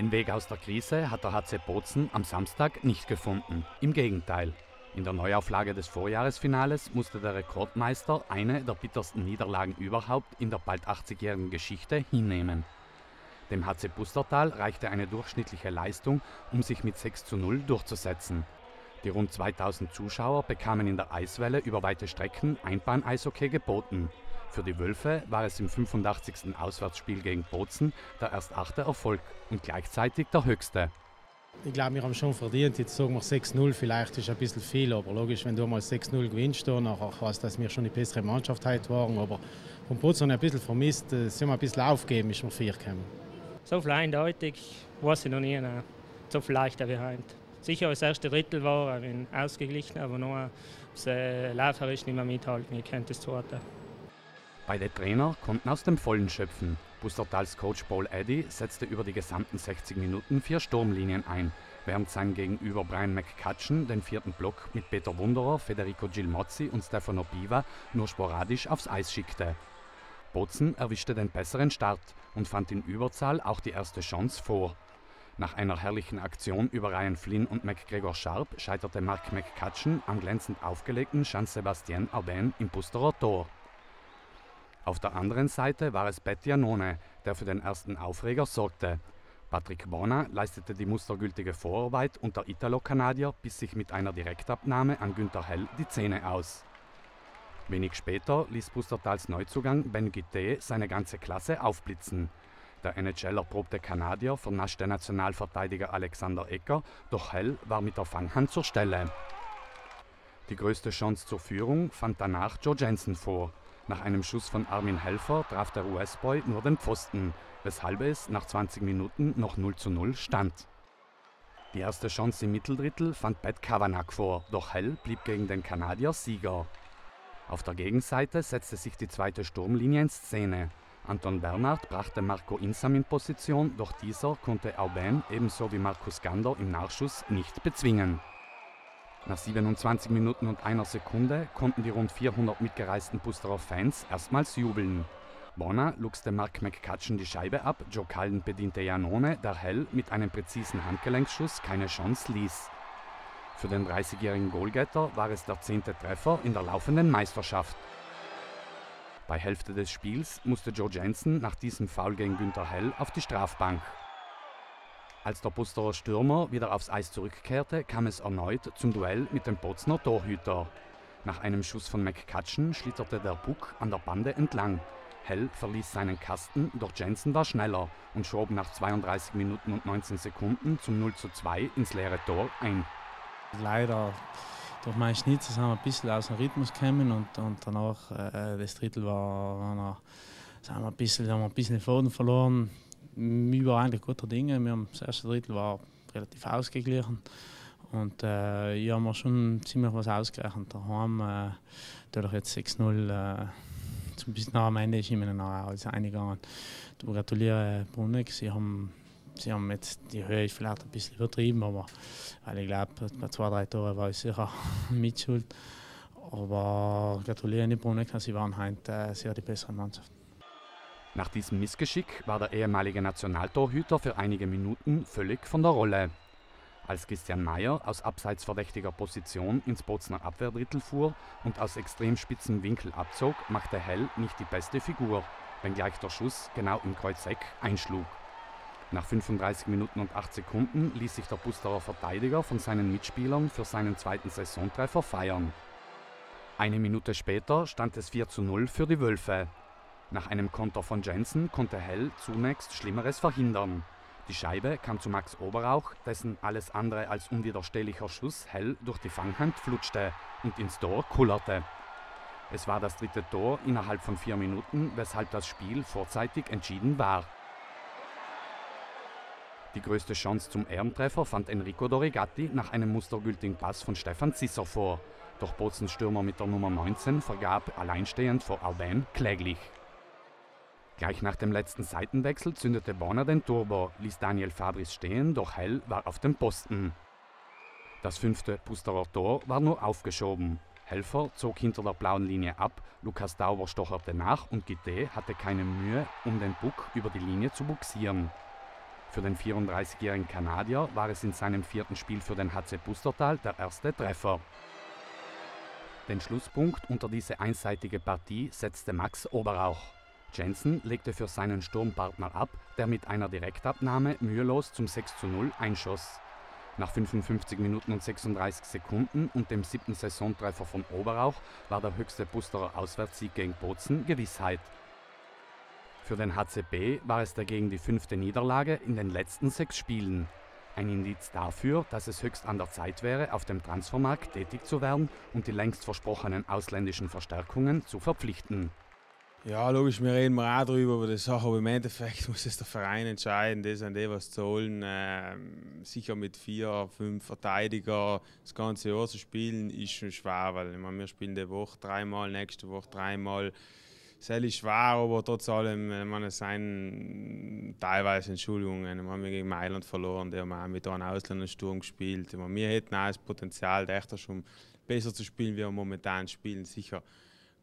Den Weg aus der Krise hat der HC Bozen am Samstag nicht gefunden. Im Gegenteil. In der Neuauflage des Vorjahresfinales musste der Rekordmeister eine der bittersten Niederlagen überhaupt in der bald 80-jährigen Geschichte hinnehmen. Dem HC Bustertal reichte eine durchschnittliche Leistung, um sich mit 6 zu 0 durchzusetzen. Die rund 2000 Zuschauer bekamen in der Eiswelle über weite Strecken Einbahn-Eishockey geboten. Für die Wölfe war es im 85. Auswärtsspiel gegen Bozen der erst achte Erfolg und gleichzeitig der höchste. Ich glaube, wir haben schon verdient. Jetzt sagen wir 6-0, vielleicht ist ein bisschen viel, aber logisch, wenn du mal 6-0 gewinnst, dann nachher weiß, dass wir schon die bessere Mannschaft heute waren. Aber vom Bozen habe ich ein bisschen vermisst, äh, sind wir ein bisschen aufgeben, ist mir vier gekommen. So viel eindeutig weiß ich noch nie. Nein. So viel leichter wie heute. Sicher, das erste Drittel war ein ausgeglichen, aber nur das äh, Lauferisch nicht mehr mithalten. Ich kennt das zweite. Beide Trainer konnten aus dem Vollen schöpfen. Bustertals Coach Paul Eddy setzte über die gesamten 60 Minuten vier Sturmlinien ein, während sein Gegenüber Brian McCutcheon den vierten Block mit Peter Wunderer, Federico Gilmozzi und Stefano Piva nur sporadisch aufs Eis schickte. Bozen erwischte den besseren Start und fand in Überzahl auch die erste Chance vor. Nach einer herrlichen Aktion über Ryan Flynn und McGregor Sharp scheiterte Mark McCutcheon am glänzend aufgelegten Jean-Sébastien Aubin im Busterer Tor. Auf der anderen Seite war es Bettianone, der für den ersten Aufreger sorgte. Patrick Bona leistete die mustergültige Vorarbeit und der Italo-Kanadier biss sich mit einer Direktabnahme an Günther Hell die Zähne aus. Wenig später ließ Bustertals Neuzugang Ben Guité seine ganze Klasse aufblitzen. Der NHL-erprobte Kanadier vernaschte Nationalverteidiger Alexander Ecker, doch Hell war mit der Fanghand zur Stelle. Die größte Chance zur Führung fand danach Joe Jensen vor. Nach einem Schuss von Armin Helfer traf der US-Boy nur den Pfosten, weshalb es nach 20 Minuten noch 0 zu 0 stand. Die erste Chance im Mitteldrittel fand Pat Kavanagh vor, doch Hell blieb gegen den Kanadier Sieger. Auf der Gegenseite setzte sich die zweite Sturmlinie in Szene. Anton Bernhard brachte Marco Insam in Position, doch dieser konnte Aubin ebenso wie Markus Gander im Nachschuss nicht bezwingen. Nach 27 Minuten und einer Sekunde konnten die rund 400 mitgereisten Busterer Fans erstmals jubeln. Bonner luchste Mark McCutcheon die Scheibe ab, Joe Cullen bediente Janone, der Hell mit einem präzisen Handgelenkschuss keine Chance ließ. Für den 30-jährigen Goalgetter war es der zehnte Treffer in der laufenden Meisterschaft. Bei Hälfte des Spiels musste Joe Jensen nach diesem Foul gegen Günther Hell auf die Strafbank. Als der Busterer Stürmer wieder aufs Eis zurückkehrte, kam es erneut zum Duell mit dem Bozner Torhüter. Nach einem Schuss von McCutcheon schlitterte der Puck an der Bande entlang. Hell verließ seinen Kasten, doch Jensen war schneller und schob nach 32 Minuten und 19 Sekunden zum 0 zu 2 ins leere Tor ein. Leider durch meinen Schnitzer sind wir ein bisschen aus dem Rhythmus gekommen und, und danach, äh, das Drittel war, war sind wir ein bisschen, haben wir ein bisschen den Faden verloren wir waren eigentlich guter Dinge. Wir haben, das erste Drittel war relativ ausgeglichen. Und äh, ich habe mir schon ziemlich was ausgerechnet. Daheim, äh, dadurch jetzt 6-0, äh, bis nach am Ende ist immer noch alles eingegangen. Ich gratuliere Bruneck, sie haben, sie haben jetzt die Höhe ist vielleicht ein bisschen übertrieben, aber weil ich glaube, bei zwei, drei Toren war ich sicher mitschuld. Aber gratuliere Bruneck, sie waren heute äh, sehr die bessere Mannschaft. Nach diesem Missgeschick war der ehemalige Nationaltorhüter für einige Minuten völlig von der Rolle. Als Christian Mayer aus abseits verdächtiger Position ins Bozner Abwehrdrittel fuhr und aus extrem spitzen Winkel abzog, machte Hell nicht die beste Figur, wenngleich der Schuss genau im Kreuzeck einschlug. Nach 35 Minuten und 8 Sekunden ließ sich der Busterer Verteidiger von seinen Mitspielern für seinen zweiten Saisontreffer feiern. Eine Minute später stand es 4 zu 0 für die Wölfe, nach einem Konter von Jensen konnte Hell zunächst Schlimmeres verhindern. Die Scheibe kam zu Max Oberauch, dessen alles andere als unwiderstehlicher Schuss Hell durch die Fanghand flutschte und ins Tor kullerte. Es war das dritte Tor innerhalb von vier Minuten, weshalb das Spiel vorzeitig entschieden war. Die größte Chance zum Ehrentreffer fand Enrico Dorigatti nach einem mustergültigen Pass von Stefan Zisser vor. Doch Bozens Stürmer mit der Nummer 19 vergab alleinstehend vor Aubin kläglich. Gleich nach dem letzten Seitenwechsel zündete Bonner den Turbo, ließ Daniel Fabris stehen, doch Hell war auf dem Posten. Das fünfte Pusterer Tor war nur aufgeschoben. Helfer zog hinter der blauen Linie ab, Lukas Dauber stocherte nach und Guité hatte keine Mühe, um den Buck über die Linie zu buxieren. Für den 34-jährigen Kanadier war es in seinem vierten Spiel für den HC Pustertal der erste Treffer. Den Schlusspunkt unter diese einseitige Partie setzte Max Oberauch. Jensen legte für seinen Sturmpartner ab, der mit einer Direktabnahme mühelos zum 6:0 einschoss. Nach 55 Minuten und 36 Sekunden und dem siebten Saisontreffer von Oberauch war der höchste Busterer Auswärtssieg gegen Bozen Gewissheit. Für den HCB war es dagegen die fünfte Niederlage in den letzten sechs Spielen. Ein Indiz dafür, dass es höchst an der Zeit wäre, auf dem Transfermarkt tätig zu werden und die längst versprochenen ausländischen Verstärkungen zu verpflichten. Ja, logisch, wir reden auch darüber, über die Sache, aber im Endeffekt muss es der Verein entscheiden, das an die was zu holen. Ähm, sicher mit vier, fünf Verteidiger das ganze Jahr zu spielen, ist schon schwer, weil ich meine, wir spielen die Woche dreimal, nächste Woche dreimal sehr schwer, aber trotz allem, ich meine, es sind teilweise Entschuldigungen. Wir haben gegen Mailand verloren, die haben auch mit einem Ausländersturm gespielt. Meine, wir hätten auch das Potenzial, echt schon besser zu spielen, wie wir momentan spielen. Sicher.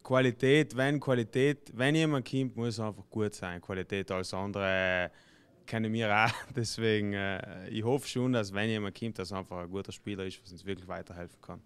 Qualität, wenn Qualität, wenn jemand kommt, muss einfach gut sein. Qualität als andere kennen wir auch. Deswegen, äh, ich hoffe schon, dass wenn jemand kommt, dass er einfach ein guter Spieler ist, was uns wirklich weiterhelfen kann.